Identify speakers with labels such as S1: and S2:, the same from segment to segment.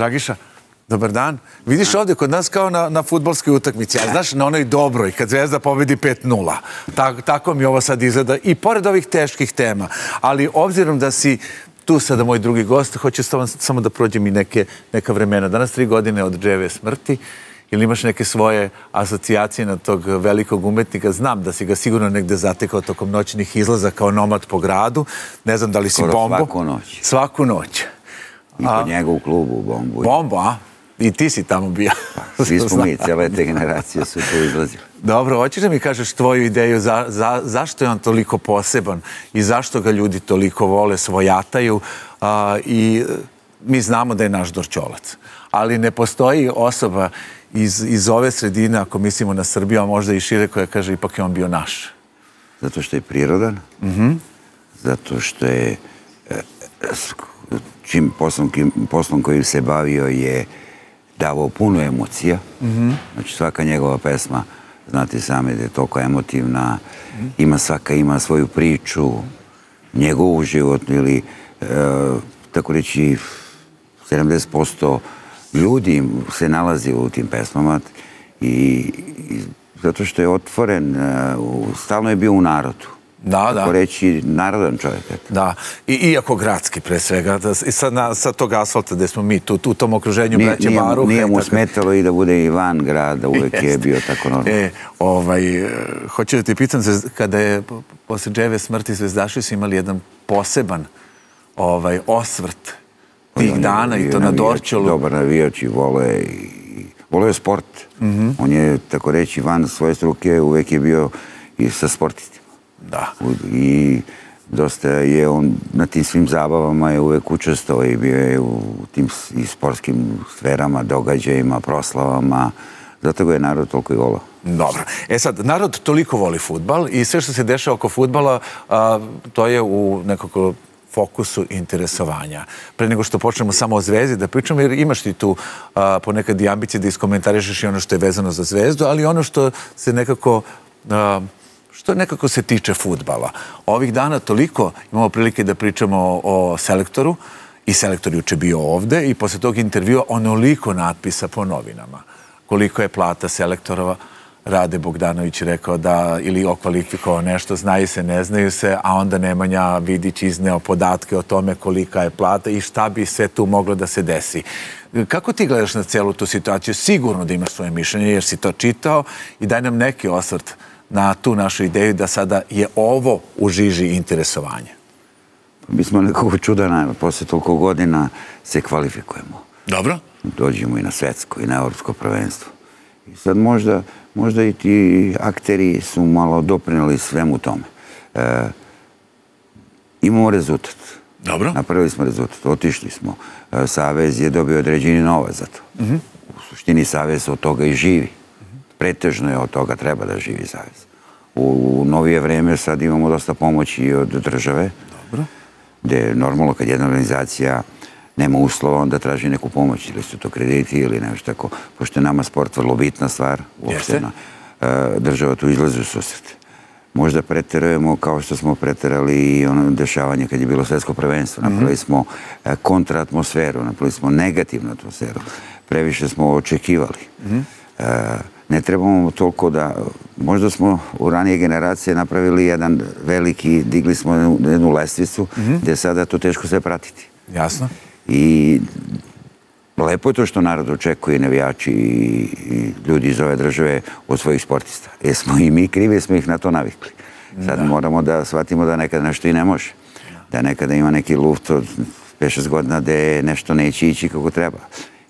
S1: Dragiša, dobar dan. Vidiš ovdje kod nas kao na, na futbolskoj utakmici, a znaš, na onoj dobroj, kad Zvezda pobedi 5-0. Tak, tako mi ovo sad izgleda. I pored ovih teških tema. Ali obzirom da si tu sada moj drugi gost, hoću samo da prođem i neke, neka vremena. Danas tri godine od dževe smrti. Ili imaš neke svoje asocijacije na tog velikog umetnika? Znam da si ga sigurno negde zatekao tokom noćnih izlaza kao nomad po gradu. Ne znam da li si bombo.
S2: svaku noć.
S1: Svaku noć.
S2: I kod njega u klubu bombu.
S1: Bombo, a? I ti si tamo bio.
S2: Pa, svi smo mi, cijele te generacije su tu izlazili.
S1: Dobro, hoćeš da mi kažeš tvoju ideju za, za, zašto je on toliko poseban i zašto ga ljudi toliko vole, svojataju a, i mi znamo da je naš Dorčolac. Ali ne postoji osoba iz, iz ove sredine, ako mislimo na Srbiju, a možda i šire, koja kaže ipak je on bio naš.
S2: Zato što je prirodan, mm -hmm. zato što je e, čim poslom, poslom kojim se bavio je davao puno emocija. Mm -hmm. Znači svaka njegova pesma, znate sami da je toliko emotivna, mm -hmm. ima svaka, ima svoju priču, njegovu život ili e, tako reći 70% ljudi se nalazi u tim pesmama i, i zato što je otvoren, uh, stalno je bio u narodu.
S1: Da,
S2: da. Tako reći, narodan čovjek.
S1: Da, I, iako gradski pre svega. Da, I na, sa tog asfalta gdje smo mi, tu, tu u tom okruženju nije, braće
S2: nije,
S1: Maruha.
S2: Nije mu tako... smetalo i da bude i van grada, uvek je bio tako normalno.
S1: E, ovaj, hoću da ti pitam, kada je posle dževe smrti zvezdaši su imali jedan poseban ovaj, osvrt tih dana i to na Dorčelu.
S2: Dobar navijač i vole i vole je sport. Mhm. On je, tako reći, van svoje struke uvek je bio i sa sportistima.
S1: Da.
S2: I dosta je on na tim svim zabavama je uvek učestvao i bio je u tim i sportskim sferama, događajima, proslavama. Zato ga je narod toliko i volao.
S1: Dobro. E sad, narod toliko voli futbal i sve što se dešava oko futbala, to je u nekako fokusu interesovanja. Pre nego što počnemo samo o zvezdi da pričamo, jer imaš ti tu a, ponekad i ambicije da iskomentarišeš i ono što je vezano za zvezdu, ali ono što se nekako... A, što nekako se tiče futbala. Ovih dana toliko imamo prilike da pričamo o, selektoru i selektor juče bio ovde i posle tog intervjua onoliko natpisa po novinama. Koliko je plata selektorova, Rade Bogdanović rekao da ili okvalifikovao nešto, znaju se, ne znaju se, a onda Nemanja Vidić izneo podatke o tome kolika je plata i šta bi sve tu moglo da se desi. Kako ti gledaš na celu tu situaciju? Sigurno da imaš svoje mišljenje jer si to čitao i daj nam neki osvrt na tu našu ideju da sada je ovo u žiži interesovanje.
S2: Mi smo nekako čudana, posle toliko godina se kvalifikujemo.
S1: Dobro.
S2: Dođemo i na svetsko i na evropsko prvenstvo. I sad možda možda i ti akteri su malo doprinali svemu tome. E, imamo rezultat.
S1: Dobro.
S2: Napravili smo rezultat. Otišli smo. E, Savez je dobio određeni novac za to. Mm -hmm. U suštini Savez od toga i živi. Pretežno je od toga treba da živi Savez. U, u novije vreme sad imamo dosta pomoći od države.
S1: Dobro.
S2: Gde normalno kad jedna organizacija nema uslova, onda traži neku pomoć, ili su to krediti ili nešto tako, pošto je nama sport vrlo bitna stvar, e, država tu izlazi u susret. Možda preterujemo kao što smo preterali i ono dešavanje kad je bilo svetsko prvenstvo. Mhm. Napravili smo e, kontraatmosferu, napravili smo negativnu atmosferu. Previše smo očekivali. Mhm. E, ne trebamo toliko da... Možda smo u ranije generacije napravili jedan veliki, digli smo jednu lestvicu, mhm. gde je sada to teško sve pratiti.
S1: Jasno.
S2: I lepo je to što narod očekuje navijači i ljudi iz ove države od svojih sportista. Jesmo i mi krivi, smo ih na to navikli. Sad moramo da shvatimo da nekada nešto i ne može. Da nekada ima neki luft od 5-6 godina gde nešto neće ići kako treba.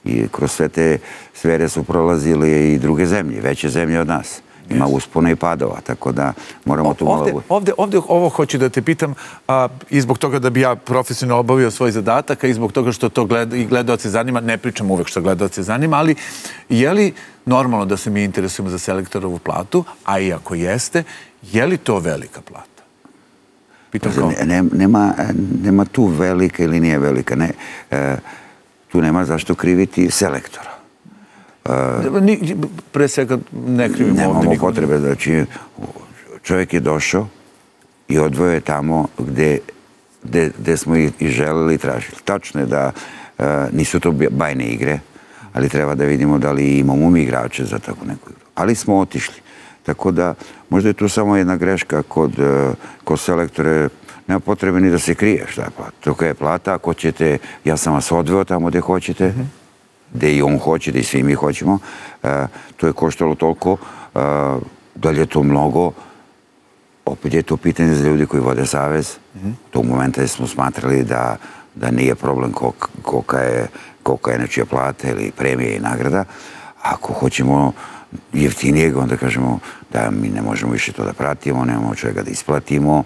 S2: I kroz sve te sfere su prolazili i druge zemlje, veće zemlje od nas ima uspona i padova, tako da moramo tu malo...
S1: Ovde, ovo hoću da te pitam, a, i zbog toga da bi ja profesionalno obavio svoj zadatak, a i zbog toga što to i gledalce zanima, ne pričam uvek što gledalce zanima, ali je li normalno da se mi interesujemo za selektorovu platu, a i ako jeste, je li to velika plata?
S2: Pitam kao... Ne, nema, nema tu velika ili nije velika, ne. E, tu nema zašto kriviti selektora.
S1: Pre svega ne krivimo
S2: ovdje. Nemamo potrebe, znači čovjek je došao i odvoje tamo gde, gde, gde smo i, i želeli i tražili. Tačno je da nisu to bajne igre, ali treba da vidimo da li imamo mi igrače za tako neku igru. Ali smo otišli. Tako da, možda je tu samo jedna greška kod, kod selektore, nema potrebe ni da se krije šta je plata. Toka je plata, ako ćete, ja sam vas odveo tamo gde hoćete, mm -hmm. gde i on hoće, gde i svi mi hoćemo, to je koštalo toliko, da li je to mnogo, opet je to pitanje za ljudi koji vode savez. Mm -hmm. U tog momenta smo smatrali da, da nije problem kolika je, kolika je nečija plata ili premije i nagrada. Ako hoćemo jeftinijeg, onda kažemo da mi ne možemo više to da pratimo, nemamo čega da isplatimo.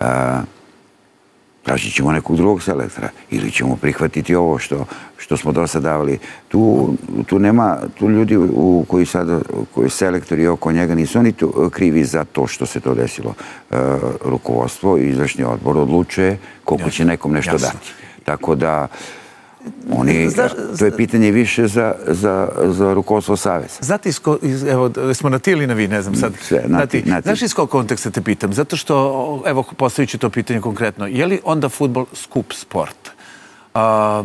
S2: -hmm tražit ćemo nekog drugog selektora ili ćemo prihvatiti ovo što, što smo do sada davali. Tu, tu nema, tu ljudi u koji sada, koji selektori oko njega nisu oni tu krivi za to što se to desilo. E, rukovodstvo i izvršni odbor odlučuje koliko će nekom nešto Jasno. dati. Tako da, Oni, to je pitanje više za, za, za rukovodstvo Saveza.
S1: Znate, isko, evo, smo na ti ili na vi, ne znam sad.
S2: Sve, na ti. Na ti.
S1: Znaš iz kog konteksta te pitam? Zato što, evo, postavit ću to pitanje konkretno. Je li onda futbol skup sport? A,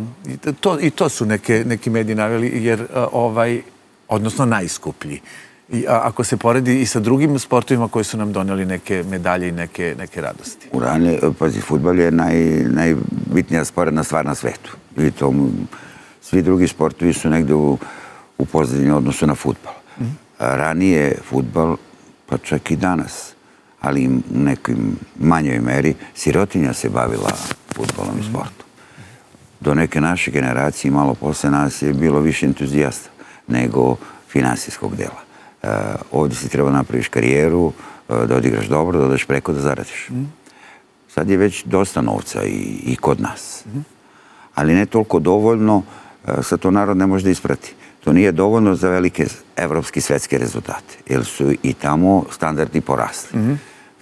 S1: to, I to su neke, neki mediji naveli, jer a, ovaj, odnosno najskuplji. I, a, ako se poredi i sa drugim sportovima koji su nam doneli neke medalje i neke, neke radosti.
S2: U rane, pazi, futbol je naj, najbitnija sporedna stvar na svetu i to svi drugi sportovi su negde u, u pozadnjem odnosu na futbol. Mm. Ranije futbol, pa čak i danas, ali u nekim manjoj meri, sirotinja se bavila futbolom i sportom. Do neke naše generacije, malo posle nas, je bilo više entuzijasta nego finansijskog dela. Uh, ovdje si treba napraviš karijeru, uh, da odigraš dobro, da odeš preko, da zaradiš. Mm. Sad je već dosta novca i, i kod nas. Mm ali ne toliko dovoljno, e, sa to narod ne može da isprati. To nije dovoljno za velike evropske i svetske rezultate, jer su i tamo standardi porasli. Mm -hmm.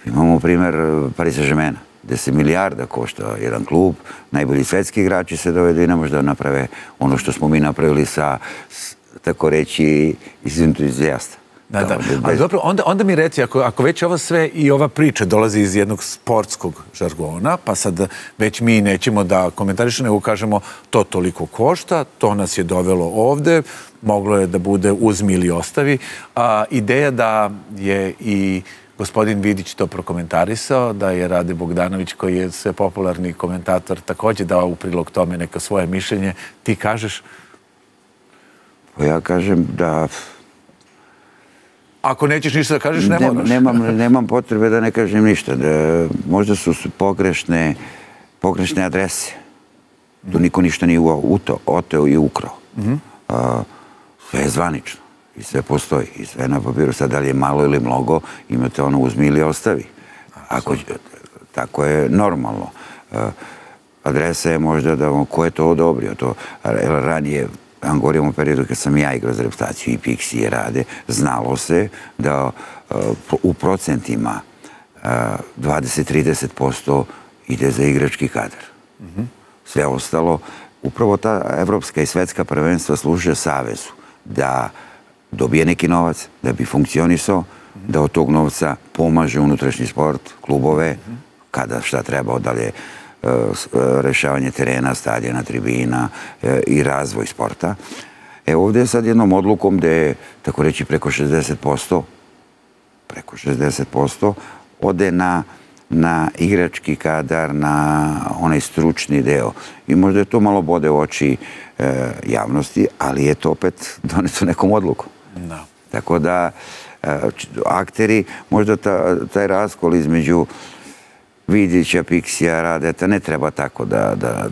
S2: Imamo primjer e, Paris Saint-Germain, gde se milijarda košta jedan klub, najbolji svetski igrači se dovedu i ne može da naprave ono što smo mi napravili sa, tako reći, iz entuzijasta.
S1: Da, da. Ali dobro, onda, onda mi reci, ako, ako već ova sve i ova priča dolazi iz jednog sportskog žargona, pa sad već mi nećemo da komentarišemo, nego kažemo to toliko košta, to nas je dovelo ovde, moglo je da bude uzmi ili ostavi. A, ideja da je i gospodin Vidić to prokomentarisao, da je Rade Bogdanović, koji je sve popularni komentator, također dao u prilog tome neko svoje mišljenje. Ti kažeš?
S2: Pa ja kažem da
S1: Ako nećeš ništa da kažeš, ne, moraš.
S2: Nemam, nemam potrebe da ne kažem ništa. Da, možda su pogrešne, pogrešne adrese. Tu niko ništa nije uto, oteo i ukrao. Mm -hmm. A, sve je zvanično. I sve postoji. I sve na papiru. Sad, da li je malo ili mnogo, imate ono uzmi ili ostavi. Ako, tako je normalno. A, adresa je možda da ko je to odobrio. To, ranije vam govorim u periodu kad sam ja igrao za reputaciju i Pixi rade, znalo se da uh, u procentima 20-30% uh, ide za igrački kadar. Mhm. Sve ostalo, upravo ta evropska i svetska prvenstva služe Savezu da dobije neki novac, da bi funkcionisao, da od tog novca pomaže unutrašnji sport, klubove, mhm. kada šta treba, da li je E, rešavanje terena, stadijena, tribina e, i razvoj sporta. E ovdje je sad jednom odlukom gde je, tako reći, preko 60%, preko 60% ode na na igrački kadar, na onaj stručni deo. I možda je to malo bode u oči e, javnosti, ali je to opet doneto nekom odlukom. Da. Tako da, akteri, možda taj raskol između Vidića, Pixija, Radeta, ne treba tako da, da,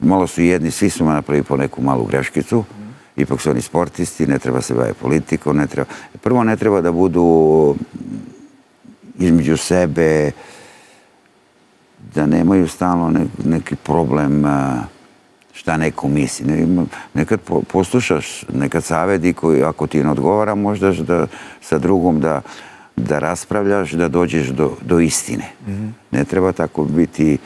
S2: malo su jedni, svi su napravili po neku malu greškicu, ipak su oni sportisti, ne treba se baviti politikom, ne treba, prvo ne treba da budu između sebe, da nemaju stalno neki problem šta neko misli. Nekad poslušaš, nekad savedi koji ako ti ne odgovara, možda da sa drugom da da raspravljaš, da dođeš do, do istine. Mm Ne treba tako biti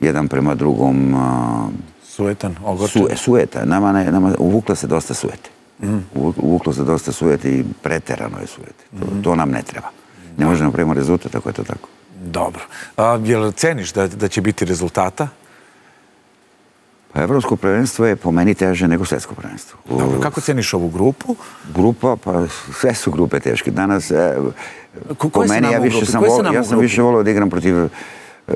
S2: jedan prema drugom... Uh,
S1: suetan, ogorčan?
S2: Su, sueta. Nama, ne, nama uvukla se dosta suete. Mm Uvuklo se dosta suete i preterano je suete. To, mm to nam ne treba. Ne možemo napravimo rezultat ako je to tako.
S1: Dobro. A, jel ceniš da, da će biti rezultata?
S2: Pa evropsko prvenstvo je po meni teže nego svetsko prvenstvo.
S1: Dobro, kako ceniš ovu grupu?
S2: Grupa, pa sve su grupe teške. Danas, e,
S1: Ko,
S2: po meni, ja, više sam, vol, ja sam više volio da igram protiv E,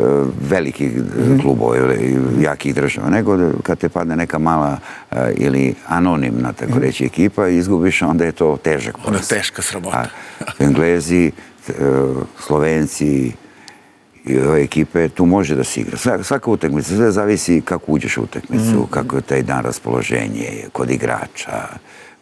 S2: velikih mhm. klubova ili jakih država, nego kad te padne neka mala e, ili anonimna, tako mhm. reći, ekipa i izgubiš, onda je to težak
S1: Onda je teška sramota.
S2: Englezi, e, Slovenci ove ekipe, tu može da se igra. Svaka utakmica, sve zavisi kako uđeš u utakmicu, mhm. kako je taj dan raspoloženje kod igrača,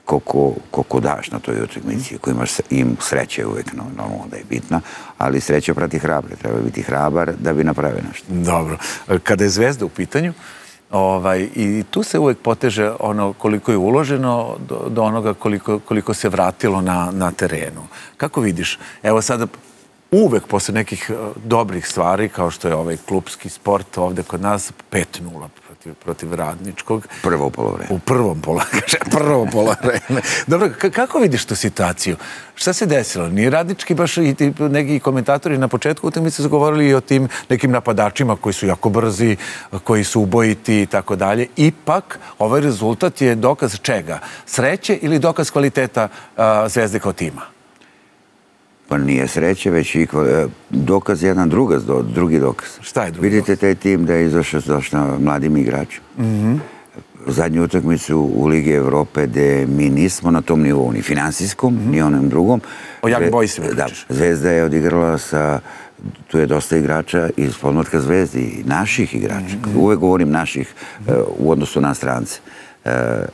S2: koliko, koliko daš na toj utakmici, ako imaš im sreće uvijek, normalno da je bitna, ali sreće prati hrabre, treba biti hrabar da bi napravio nešto.
S1: Dobro. Kada je zvezda u pitanju, ovaj, i tu se uvijek poteže ono koliko je uloženo do, do onoga koliko, koliko se vratilo na, na terenu. Kako vidiš? Evo sada uvek posle nekih eh, dobrih stvari, kao što je ovaj klubski sport ovde kod nas, 5-0 protiv, protiv radničkog.
S2: Prvo polovreme.
S1: U prvom polovreme. Prvo polovreme. Dobro, kako vidiš tu situaciju? Šta se desilo? Nije radnički baš i neki komentatori na početku utakmice su govorili i o tim nekim napadačima koji su jako brzi, koji su ubojiti i tako dalje. Ipak, ovaj rezultat je dokaz čega? Sreće ili dokaz kvaliteta a, Zvezde kao tima?
S2: Pa nije sreće, već i e, dokaz jedan druga, drugi dokaz.
S1: Šta je drugi
S2: Vidite taj tim da je izašao došla mladim igračima. Mm Zadnju utakmicu u Ligi Evrope gde mi nismo na tom nivou, ni finansijskom, mm ni onom drugom.
S1: O Young Boysima
S2: da, Zvezda je odigrala sa, tu je dosta igrača iz podmotka Zvezdi, naših igrača. Mm Uvek govorim naših e, u odnosu na strance. E,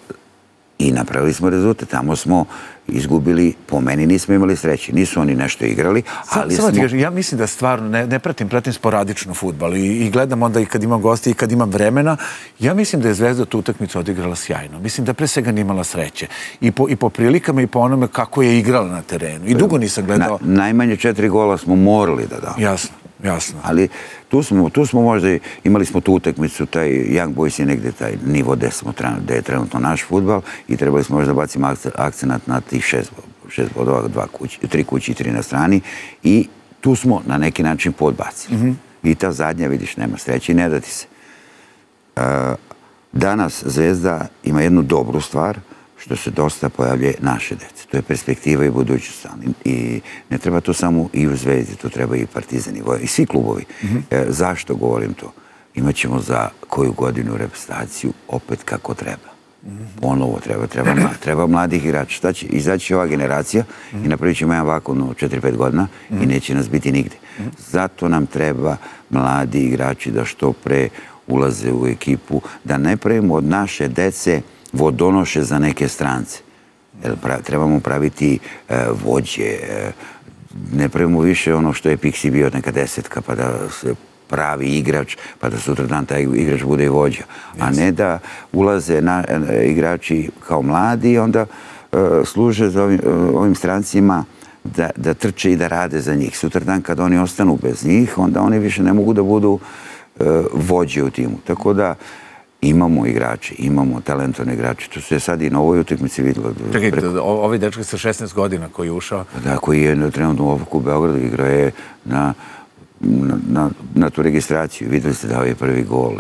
S2: I napravili smo rezultat. Tamo smo izgubili, po meni nismo imali sreće. Nisu oni nešto igrali, ali
S1: smo... Ja mislim da stvarno, ne, ne pratim, pratim sporadično futbal i, i gledam onda i kad imam gosti i kad imam vremena. Ja mislim da je Zvezda tu utakmicu odigrala sjajno. Mislim da pre svega nimala sreće. I po, I po prilikama i po onome kako je igrala na terenu. I dugo nisam gledao...
S2: Na, najmanje četiri gola smo morali da damo.
S1: Jasno. Jasno.
S2: Ali tu smo, tu smo možda, imali smo tu utakmicu, taj Young Boys je negdje taj nivo gde, smo, gde je trenutno naš futbal i trebali smo možda baciti akcenat na tih šest, šest bodova, dva kući, tri kući i tri na strani i tu smo na neki način podbacili. Mm -hmm. I ta zadnja, vidiš, nema sreće i ne da ti se. Uh, danas Zvezda ima jednu dobru stvar, što se dosta pojavlje naše dece. To je perspektiva i budućnost. I ne treba to samo i u Zvezdi, to treba i Partizan i Voja, i svi klubovi. Mhm. E, zašto govorim to? Imaćemo za koju godinu reprezentaciju opet kako treba. Mhm. Ponovo treba, treba, treba mladih igrača. Šta će? Izaći ova generacija i mhm. napravit ćemo jedan vakon u 4-5 godina i neće nas biti nigde. Zato nam treba mladi igrači da što pre ulaze u ekipu, da ne pravimo od naše dece vodonoše za neke strance. Trebamo praviti e, vođe, e, ne pravimo više ono što je Pixi bio neka desetka, pa da se pravi igrač, pa da sutra dan taj igrač bude i vođa. A ne da ulaze na, e, igrači kao mladi i onda služe za ovim, ovim strancima da, da trče i da rade za njih. Sutra dan kad oni ostanu bez njih, onda oni više ne mogu da budu vođe u timu. Tako da, imamo igrače, imamo talentovne igrače. To se sad i na ovoj utakmici videlo.
S1: Čekaj, preko... ovi dečki sa 16 godina koji je ušao?
S2: Da, koji je trenutno u ovoku u Beogradu igrao je na, na, na, na tu registraciju. Videli ste da je prvi gol.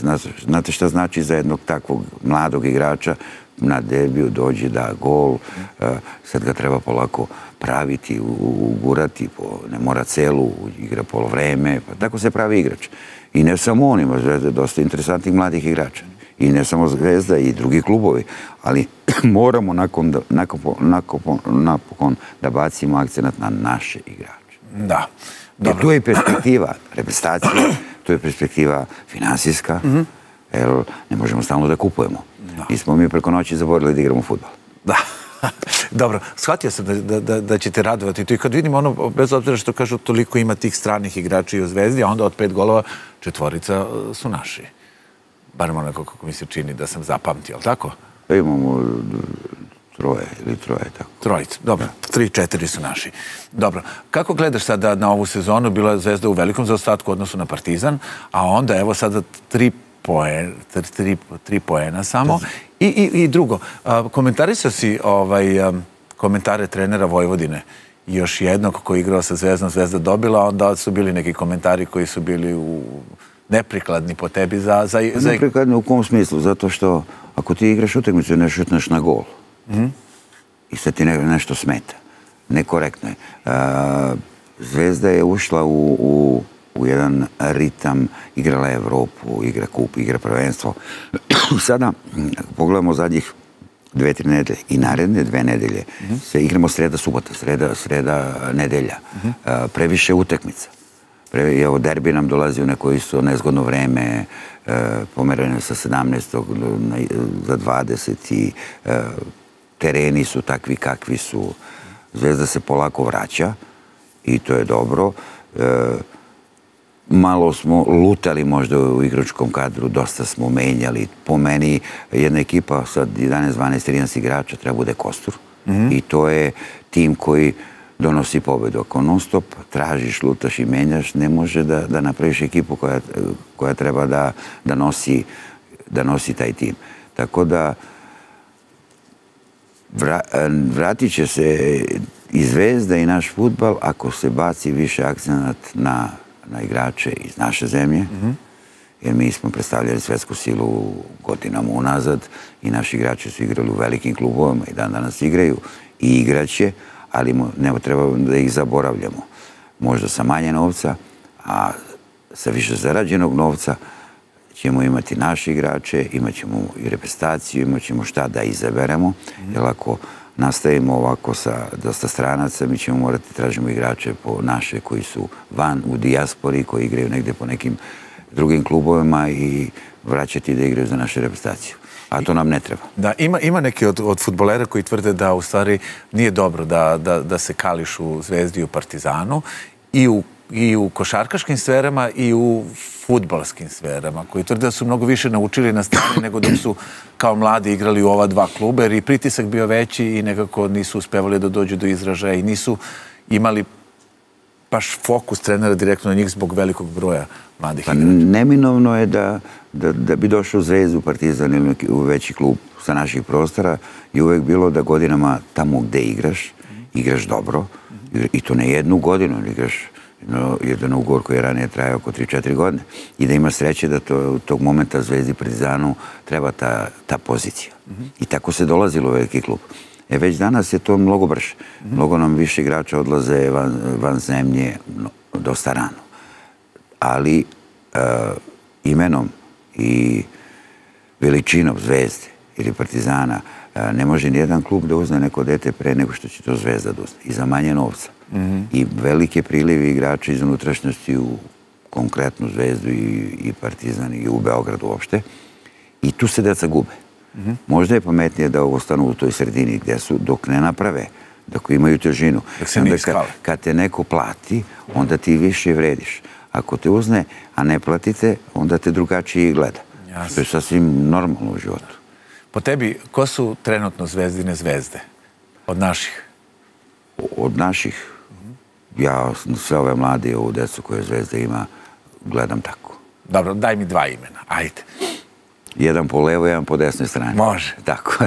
S2: Znate, znate šta znači za jednog takvog mladog igrača na debiju dođe da gol, e, sad ga treba polako praviti, ugurati, ne mora celu, igra polovreme, pa tako se pravi igrač. I ne samo on, ima zvezda dosta interesantnih mladih igrača. I ne samo zvezda i drugi klubovi. Ali moramo nakon, da, nakon, nakon, napokon da bacimo akcenat na naše igrače.
S1: Da.
S2: Dobro. Jer tu je perspektiva reprezentacije, tu je perspektiva finansijska, mm -hmm. jer ne možemo stalno da kupujemo. Da. I smo mi preko noći zaborili da igramo futbol.
S1: Da. Dobro, shvatio sam da, da, da, da ćete radovati to i kad vidim ono, bez obzira što kažu toliko ima tih stranih igrača i u Zvezdi, a onda od pet golova četvorica e, su naši. Barem onako kako mi se čini da sam zapamtio, ali tako?
S2: Pa imamo troje ili troje, tako.
S1: Trojica, dobro, tri, četiri su naši. Dobro, kako gledaš sada na ovu sezonu? Bila je Zvezda u velikom zaostatku odnosu na Partizan, a onda evo sada tri poen, tri, tri poena samo. I, i, I drugo, komentarisao si ovaj, komentare trenera Vojvodine još jednog koji je igrao sa Zvezdom, Zvezda dobila, onda su bili neki komentari koji su bili u neprikladni po tebi za... za, za...
S2: Neprikladni u kom smislu? Zato što ako ti igraš utakmicu i ne šutneš na gol mm i sad ti ne, nešto smeta, nekorektno je. Zvezda je ušla u, u, u jedan ritam, igrala Evropu, igra kup, igra prvenstvo. Sada, pogledamo zadnjih dve, tri nedelje i naredne dve nedelje se igramo sreda, subota, sreda, sreda, nedelja. -hmm. Previše utekmica. Pre, evo, derbi nam dolazi u neko isto nezgodno vreme, e, pomerene sa 17. Na, za 20. I, e, tereni su takvi kakvi su. Zvezda se polako vraća i to je dobro. E, malo smo lutali možda u igračkom kadru, dosta smo menjali. Po meni jedna ekipa sa 11, 12, 13 igrača treba bude Kostur. Mm -hmm. I to je tim koji donosi pobedu. Ako non stop tražiš, lutaš i menjaš, ne može da, da napraviš ekipu koja, koja treba da, da, nosi, da nosi taj tim. Tako da vra, vratit će se i zvezda i naš futbal ako se baci više akcenat na, na igrače iz naše zemlje. Mm -hmm. Jer mi smo predstavljali svetsku silu godinama unazad i naši igrači su igrali u velikim klubovima i dan danas igraju i igraće ali ne treba da ih zaboravljamo. Možda sa manje novca, a sa više zarađenog novca ćemo imati naše igrače, imat ćemo i reprezentaciju, imat ćemo šta da izaberemo, jer ako nastavimo ovako sa dosta stranaca, mi ćemo morati tražimo igrače po naše koji su van u dijaspori, koji igraju negde po nekim drugim klubovima i vraćati da igraju za našu reprezentaciju a to nam ne treba.
S1: Da, ima, ima neki od, od futbolera koji tvrde da u stvari nije dobro da, da, da se kališ u Zvezdi i u Partizanu i u, i u košarkaškim sferama i u futbalskim sferama, koji tvrde da su mnogo više naučili na strani nego dok su kao mladi igrali u ova dva kluba, jer i pritisak bio veći i nekako nisu uspevali da dođu do izražaja i nisu imali baš fokus trenera direktno na njih zbog velikog broja mladih pa, igrača.
S2: Neminovno je da, da, da bi došao Zvezdu, Partizan ili u veći klub sa naših prostora i uvek bilo da godinama tamo gde igraš, igraš dobro i to ne jednu godinu, igraš no, jedan ugovor koji je ranije trajao oko 3-4 godine i da ima sreće da to, u tog momenta Zvezdi Partizanu treba ta, ta pozicija. I tako se dolazilo u veliki klub. E već danas je to mnogo brže. Mnogo nam više igrača odlaze van, van zemlje no, dosta rano. Ali e, imenom i veličinom zvezde ili partizana ne može ni jedan klub da uzne neko dete pre nego što će to zvezda da uzne. I za manje novca. Mm -hmm. I velike prilivi igrača iz unutrašnjosti u konkretnu zvezdu i, i partizan i u Beogradu uopšte. I tu se deca gube. Možda je pametnije da ostanu u toj sredini gdje su, dok ne naprave, dok imaju težinu. Onda kad, kad te neko plati, onda ti više vrediš. Ako te uzne, a ne platite, onda te drugačije gleda. Jasne. To je sasvim normalno u životu.
S1: Po tebi, ko su trenutno zvezdine zvezde? Od naših?
S2: Od naših? Ja sve ove mlade, ovu decu koje zvezde ima, gledam tako.
S1: Dobro, daj mi dva imena. Ajde.
S2: Jedan po levo, jedan po desnoj strani.
S1: Može.
S2: Tako.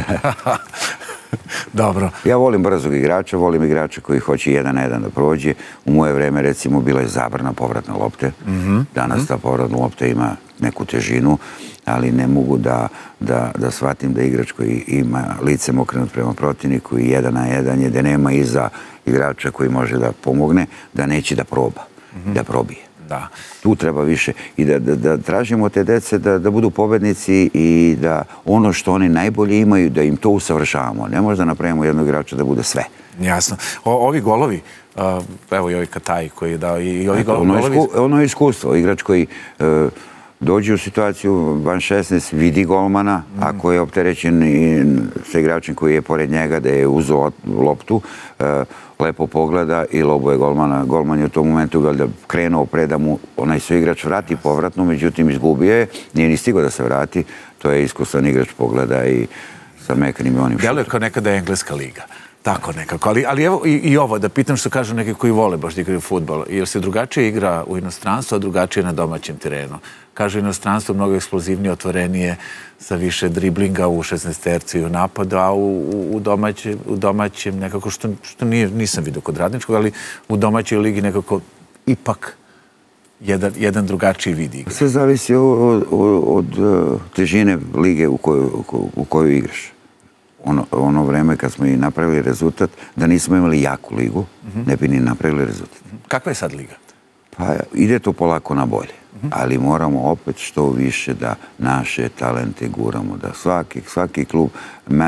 S1: Dobro.
S2: Ja volim brzog igrača, volim igrača koji hoće jedan na jedan da prođe. U moje vreme, recimo, bila je zabrana povratna lopte. Mm -hmm. Danas ta povratna lopta ima neku težinu, ali ne mogu da, da, da shvatim da igrač koji ima licem okrenut prema protivniku i jedan na jedan je da nema iza igrača koji može da pomogne, da neće da proba, mm -hmm. da probije. Da. Tu treba više i da, da, da tražimo te dece da, da budu pobednici i da ono što oni najbolje imaju, da im to usavršavamo. Ne možda napravimo jednog igrača da bude sve.
S1: Jasno. O, ovi golovi, evo i ovi Kataj koji je dao i ovi golovi...
S2: Ono, isku, ono je iskustvo, igrač koji... Uh, dođe u situaciju van 16, vidi golmana, mm. ako je opterećen i sa igračem koji je pored njega da je uzo loptu, uh, lepo pogleda i lobo je golmana. Golman je u tom momentu da krenuo pre da mu onaj svoj igrač vrati povratno, međutim izgubio je, nije ni stigo da se vrati, to je iskusan igrač pogleda i sa mekanim onim
S1: šutom. Djeluje kao nekada je engleska liga. Tako nekako, ali, ali evo i, i ovo, da pitam što kažu neki koji vole baš da igraju futbol, jer se drugačije igra u inostranstvu, a drugačije na domaćem terenu. Kažu inostranstvo mnogo eksplozivnije, otvorenije, sa više driblinga u 16 tercu i u napadu, a u, u, domaće, u domaćem nekako, što, što nije, nisam vidio kod radničkog, ali u domaćoj ligi nekako ipak jedan, jedan drugačiji vid igre.
S2: Sve zavisi od, od, od težine lige u kojoj, u kojoj igraš. Ono, ono vreme kad smo i napravili rezultat, da nismo imali jaku ligu, ne bi ni napravili rezultat.
S1: Kakva je sad liga?
S2: Pa ide to polako na bolje, ali moramo opet što više da naše talente guramo, da svaki, svaki klub,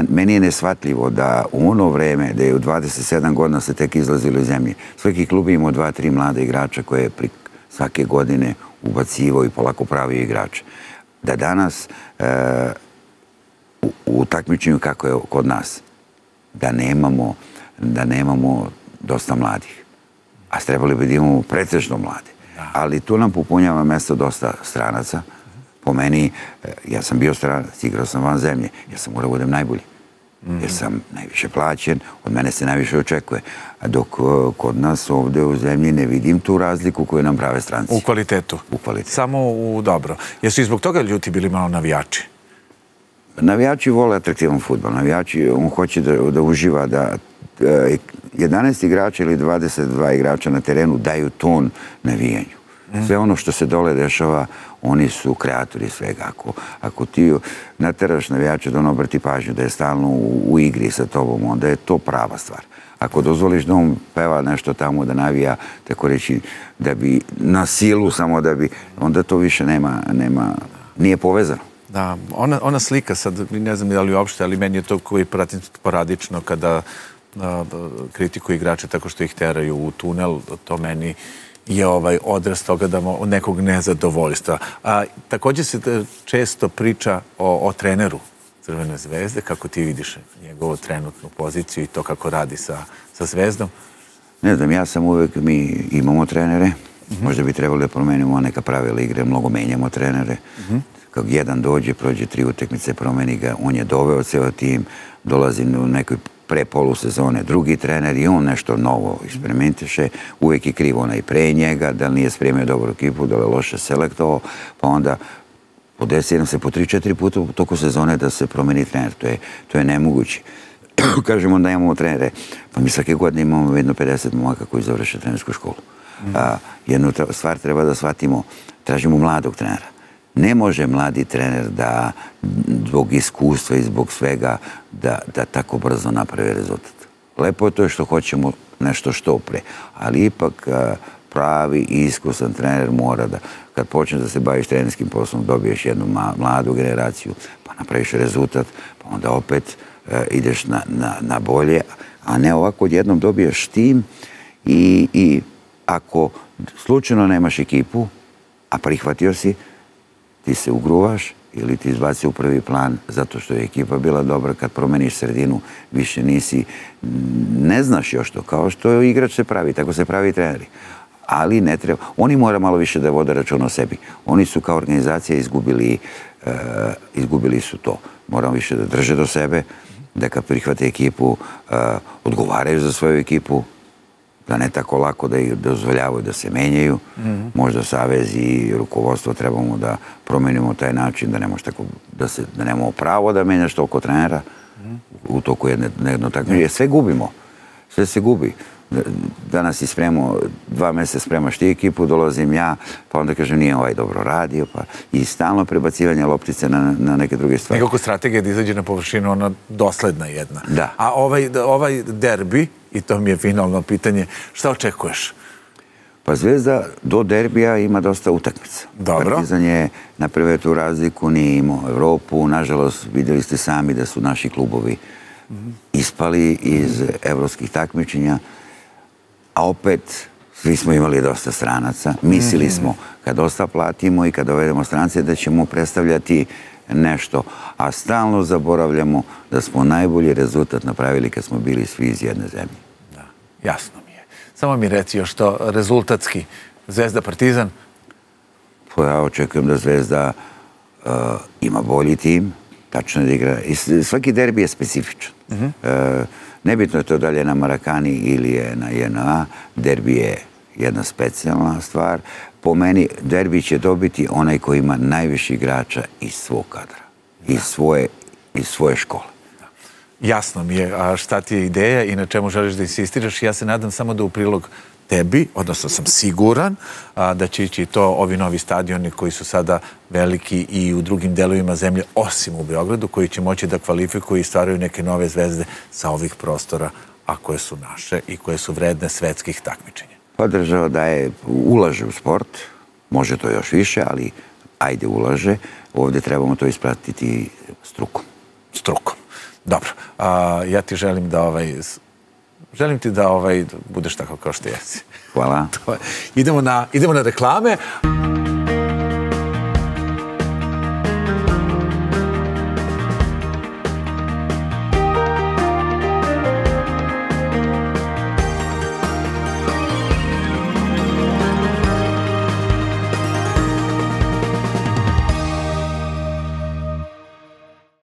S2: meni je nesvatljivo da u ono vreme, da je u 27 godina se tek izlazilo iz zemlje, svaki klub imao dva, tri mlade igrača koje je pri, svake godine ubacivo i polako pravi igrač. Da danas e, u, takmičenju kako je kod nas, da nemamo, da nemamo dosta mladih a trebali bi da imamo pretežno mlade. Ali tu nam popunjava mjesto dosta stranaca. Po meni, e, ja sam bio stranac, igrao sam van zemlje, ja sam morao budem najbolji. Jer sam najviše plaćen, od mene se najviše očekuje. A dok e, kod nas ovdje u zemlji ne vidim tu razliku koju nam prave stranci.
S1: U kvalitetu?
S2: U kvalitetu.
S1: Samo u dobro. Jesu i zbog toga ljuti bili malo navijači?
S2: Navijači vole atraktivan futbol. Navijači, on hoće da, da uživa, da 11 igrača ili 22 igrača na terenu daju ton navijenju. Sve ono što se dole dešava, oni su kreatori svega. Ako, ako ti nateraš navijača da on obrati pažnju, da je stalno u, u igri sa tobom, onda je to prava stvar. Ako dozvoliš da on peva nešto tamo da navija, tako reći, da bi na silu samo da bi, onda to više nema, nema nije povezano.
S1: Da, ona, ona slika sad, ne znam da li uopšte, ali meni je to koji pratim poradično kada kritiku igrača tako što ih teraju u tunel, to meni je ovaj odraz toga da mo, nekog nezadovoljstva. A, također se e, često priča o, o treneru Crvene zvezde, kako ti vidiš njegovu trenutnu poziciju i to kako radi sa, sa zvezdom?
S2: Ne znam, ja sam uvek, mi imamo trenere, možda bi trebali da promenimo neka pravila igre, mnogo menjamo trenere. Uh Kako jedan dođe, prođe tri utekmice, promeni ga, on je doveo ceo tim, dolazi u nekoj pre polusezone drugi trener i on nešto novo eksperimentiše, uvijek je krivo onaj pre njega, da nije spremio dobru ekipu, da je loše selektovao, pa onda po desetim se po 3-4 puta u toku sezone da se promeni trener. To je, to je nemoguće. Kažemo da imamo trenere, pa mi svake godine imamo jedno 50 momaka koji završe trenersku školu. A, jednu stvar treba da shvatimo, tražimo mladog trenera ne može mladi trener da zbog iskustva i zbog svega da, da tako brzo napravi rezultat. Lepo je to što hoćemo nešto što pre, ali ipak pravi iskusan trener mora da kad počneš da se baviš trenerskim poslom dobiješ jednu mladu generaciju pa napraviš rezultat pa onda opet e, ideš na, na, na bolje a ne ovako odjednom dobiješ tim i, i ako slučajno nemaš ekipu a prihvatio si ti se ugruvaš ili ti izbaci u prvi plan zato što je ekipa bila dobra kad promeniš sredinu, više nisi, ne znaš još to, kao što igrač se pravi, tako se pravi treneri. Ali ne treba, oni mora malo više da vode račun o sebi. Oni su kao organizacija izgubili, eh, izgubili su to. Moramo više da drže do sebe, da kad prihvate ekipu, uh, odgovaraju za svoju ekipu, da ne tako lako da ih dozvoljavaju da se menjaju. Možda Savez i rukovodstvo trebamo da promenimo taj način, da ne tako, da, se, da nemamo pravo da menjaš toliko trenera u toku jedne, jedno tako. Jer sve gubimo. Sve se gubi. Danas si spremao, dva mjeseca spremaš ti ekipu, dolazim ja, pa onda kažem nije ovaj dobro radio, pa i stalno prebacivanje loptice na, na neke druge stvari.
S1: Nekako strategija da izađe na površinu, ona dosledna jedna.
S2: Da.
S1: A ovaj, ovaj derbi, i to mi je finalno pitanje, šta očekuješ?
S2: Pa Zvezda do derbija ima dosta utakmica.
S1: Dobro.
S2: Partizan je napravio tu razliku, nije imao Evropu. Nažalost, vidjeli ste sami da su naši klubovi ispali iz evropskih takmičenja. A opet, svi smo imali dosta stranaca. Mislili mhm. smo, kad dosta platimo i kad dovedemo strance, da ćemo predstavljati nešto, a stalno zaboravljamo da smo najbolji rezultat napravili kad smo bili svi iz jedne zemlje.
S1: Da, jasno mi je. Samo mi reci još to rezultatski. Zvezda Partizan?
S2: Pa ja očekujem da Zvezda uh, ima bolji tim, tačno da igra. I svaki derbi je specifičan. Uh -huh. uh, nebitno je to da li je na Marakani ili je na JNA, derbi je jedna specijalna stvar po meni derbi će dobiti onaj koji ima najviše igrača iz svog kadra, iz svoje, iz svoje škole.
S1: Jasno mi je. A šta ti je ideja i na čemu želiš da insistiraš? Ja se nadam samo da u prilog tebi, odnosno sam siguran a, da će ići to ovi novi stadioni koji su sada veliki i u drugim delovima zemlje, osim u Beogradu, koji će moći da kvalifikuju i stvaraju neke nove zvezde sa ovih prostora, a koje su naše i koje su vredne svetskih takmičenja.
S2: Pa država daje, ulaže u sport, može to još više, ali ajde ulaže, ovdje trebamo to ispratiti strukom.
S1: Strukom. Dobro. A, ja ti želim da ovaj, želim ti da ovaj, budeš tako kao što jesi.
S2: Hvala.
S1: idemo, na, idemo na reklame.